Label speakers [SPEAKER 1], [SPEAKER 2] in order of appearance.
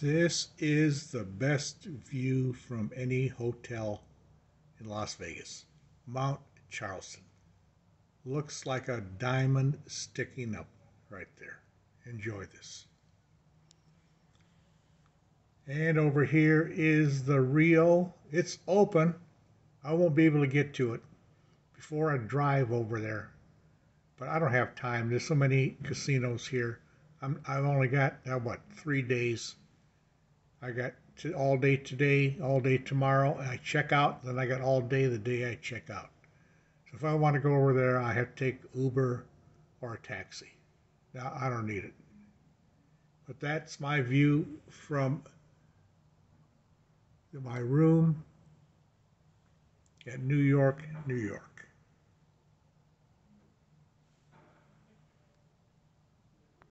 [SPEAKER 1] This is the best view from any hotel in Las Vegas. Mount Charleston. Looks like a diamond sticking up right there. Enjoy this. And over here is the Rio. It's open. I won't be able to get to it before I drive over there. But I don't have time. There's so many casinos here. I'm, I've only got, uh, what, three days. I got to, all day today, all day tomorrow. I check out, then I got all day the day I check out. So if I want to go over there, I have to take Uber or a taxi. Now, I don't need it. But that's my view from my room at New York, New York.